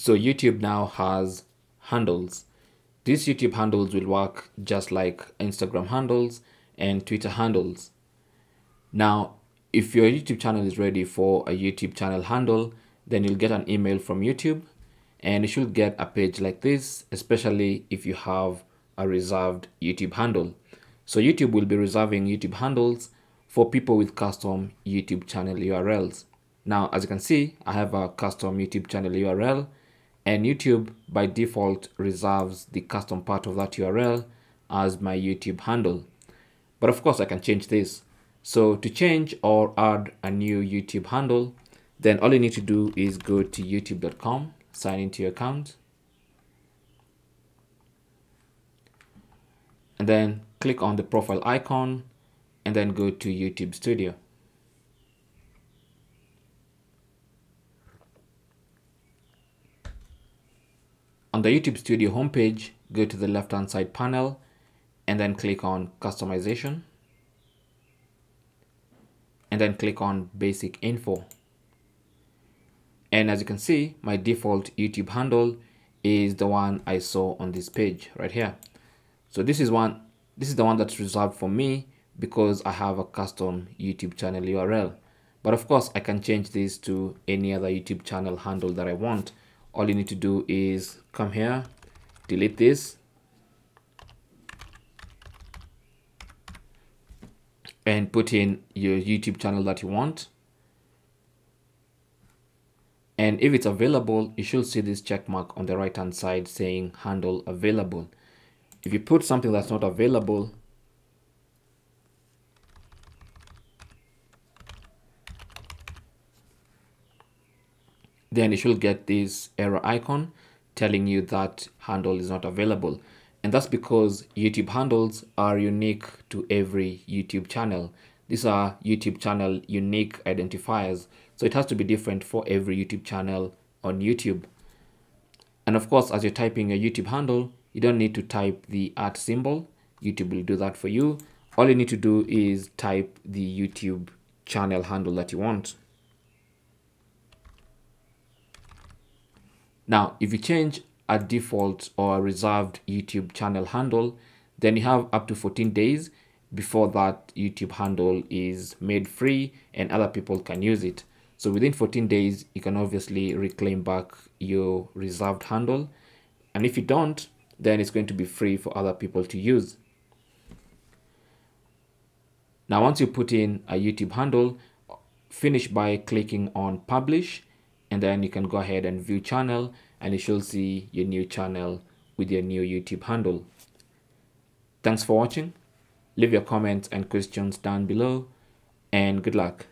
So YouTube now has handles. These YouTube handles will work just like Instagram handles and Twitter handles. Now, if your YouTube channel is ready for a YouTube channel handle, then you'll get an email from YouTube and you should get a page like this, especially if you have a reserved YouTube handle. So YouTube will be reserving YouTube handles for people with custom YouTube channel URLs. Now, as you can see, I have a custom YouTube channel URL and YouTube by default reserves the custom part of that URL as my YouTube handle. But of course I can change this. So to change or add a new YouTube handle, then all you need to do is go to youtube.com, sign into your account, and then click on the profile icon and then go to YouTube Studio. On the YouTube Studio homepage, go to the left hand side panel and then click on customization and then click on basic info. And as you can see, my default YouTube handle is the one I saw on this page right here. So this is one, this is the one that's reserved for me because I have a custom YouTube channel URL. But of course, I can change this to any other YouTube channel handle that I want. All you need to do is come here, delete this, and put in your YouTube channel that you want. And if it's available, you should see this check mark on the right hand side saying handle available. If you put something that's not available, then you should get this error icon telling you that handle is not available. And that's because YouTube handles are unique to every YouTube channel. These are YouTube channel unique identifiers. So it has to be different for every YouTube channel on YouTube. And of course, as you're typing a YouTube handle, you don't need to type the at symbol. YouTube will do that for you. All you need to do is type the YouTube channel handle that you want. Now, if you change a default or a reserved YouTube channel handle, then you have up to 14 days before that YouTube handle is made free and other people can use it. So within 14 days, you can obviously reclaim back your reserved handle. And if you don't, then it's going to be free for other people to use. Now, once you put in a YouTube handle, finish by clicking on publish and then you can go ahead and view channel and you should see your new channel with your new YouTube handle. Thanks for watching. Leave your comments and questions down below and good luck.